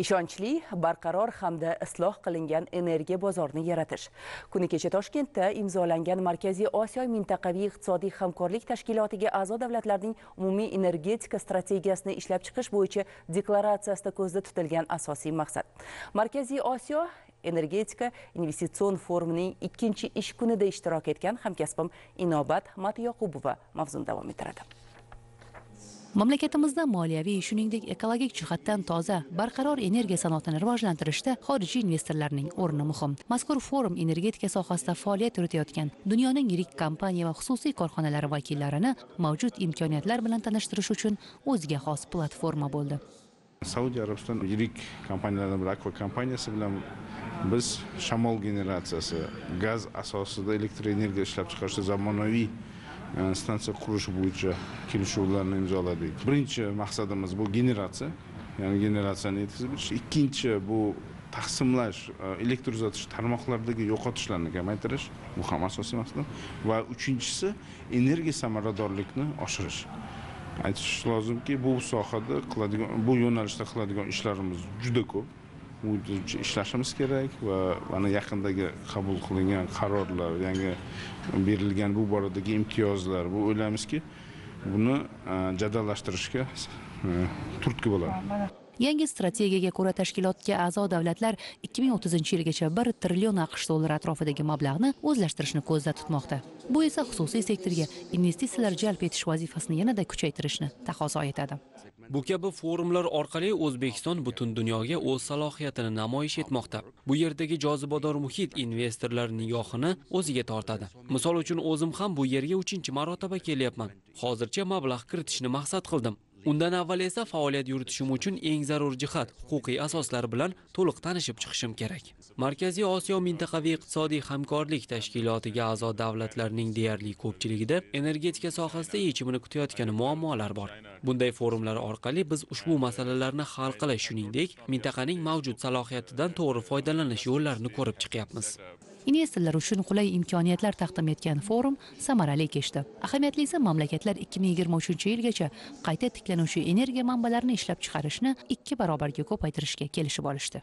ishonchli barqaror hamda isloh qilingan energiya bozorini yaratish. Kuni kecha toshkentda imzolangan markaziy osiyo mintaqaviy iqtisodiy hamkorlik tashkilotiga a'zo davlatlarning umumiy energetika strategiyasini ishlab chiqish bo'yicha deklaratsiyasida ko'zda tutilgan asosiy maqsad. Markaziy osiyo energetika investitsion forumining ikkinchi ish kunida ishtirok etgan hamkasbim inobat matyoqubova mavzuni davom ettiradi. Mamlakatimizda moliyaviy shuningdek ekologik jihatdan toza barqaror energiya sanoatini rivojlantirishda xorijiy investorlarning o'rni muhim. Mazkur forum energetika sohasida faoliyat yuritayotgan dunyoning yirik kompaniya va xususiy korxonalari vakillarini mavjud imkoniyatlar bilan tanishtirish uchun o'ziga xos platforma bo'ldi. Saudiya arabiston yirik kompaniyalardan biri akva kompaniyasi bilan biz shamol generatsiyasi gaz asosida elektr energiya ishlab chiqarishda zamonaviy Э, stansiya qurish bo'yicha kelishuvlarni imzoladik. Birinchi maqsadimiz bu generatsiya. Ya'ni generatsiyani yetkazib berish ikkinchi bu taqsimlash e, elektr uzatish tarmoqlaridagi yo'qotishlarni kamaytirish. Bu ham asosiy maqsad. Va uchinchisi energiya samaradorlikni oshirish. Aytish lozimki bu sohada qiladigan bu yo'nalishda qiladigan ishlarimiz juda ko'p. Ishlashimiz kerak va mana yaqindagi qabul qilingan qarorlar yangi berilgan bu boradagi imtiyozlar bu o'ylaymizki buni jadallashtirishga turtki bo'ladi. Yangi strategiyaga ko'ra tashkilotga a'zo davlatlar 2030 yilgacha 1 trillion aqsh dollari atrofidagi mablag'ni o'zlashtirishni ko'zda tutmoqda. Bu esa xususiy sektorga investitsiyalar jalb etish vazifasini yanada kuchaytirishni taqozo etadi. Bu kabi forumlar orqali o'zbekiston butun dunyoga o'z salohiyatini namoyish etmoqda. Bu yerdagi jozibador muhit investorlar nigohini o'ziga tortadi. Misol uchun o'zim ham bu yerga uchinchi marotaba kelyapman. Hozircha mablag' kiritishni maqsad qildim. Undan avval esa faoliyat yuritishim uchun eng zarur jihat huquqiy asoslar bilan to'liq tanishib chiqishim kerak. Markaziy osiyo mintaqaviy iqtisodiy hamkorlik tashkilotiga a'zo davlatlarning deyarli ko'pchiligida energetika sohasida yechimini kutayotgan muammolar bor. Bunday forumlar orqali biz ushbu masalalarni hal qilish shuningdek mintaqaning mavjud salohiyatidan to'g'ri foydalanish yo'llarini ko'rib chiqyapmiz. Investorlar uchun qulay imkoniyatlar taqdim etgan forum samarali kechdi. Ahamiyatlisi mamlakatlar 2023 yilgacha qayta tiklanuvchi energiya manbalarini ishlab chiqarishni ikki barobarga ko'paytirishga kelishib olishdi.